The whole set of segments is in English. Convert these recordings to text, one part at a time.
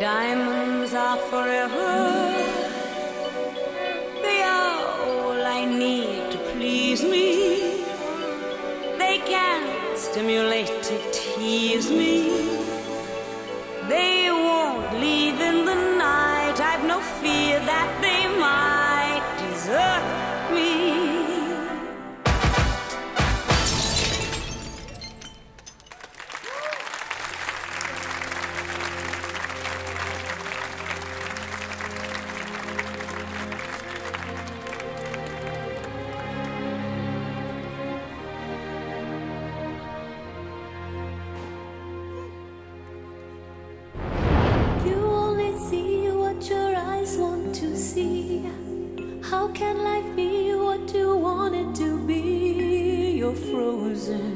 diamonds are forever. They are all I need to please me. They can stimulate to tease me. They won't leave in the night. I've no fear that they How can life be what you want it to be? You're frozen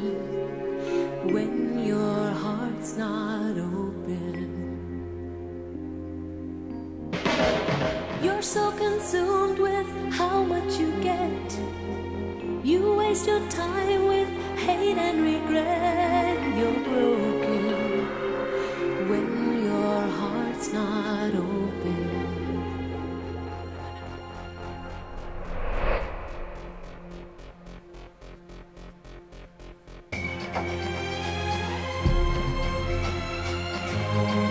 when your heart's not open. You're so consumed with how much you get. You waste your time with hate and regret. You're broken You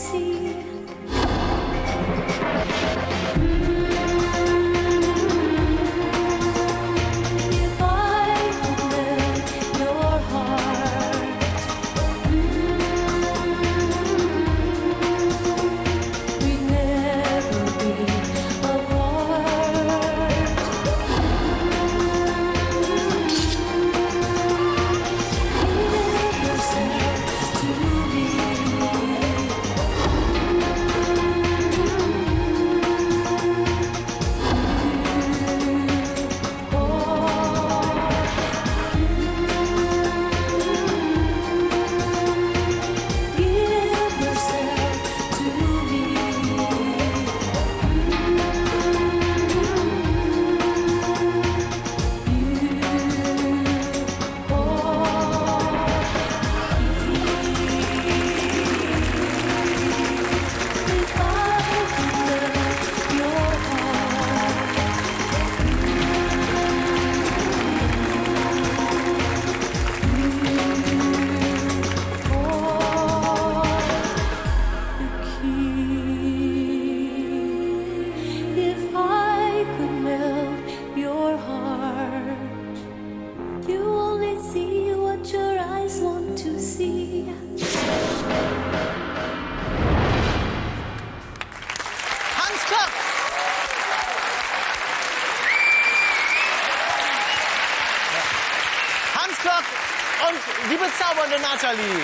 see. Klock und die bezaubernde Nathalie.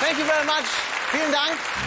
Thank you very much. Vielen Dank.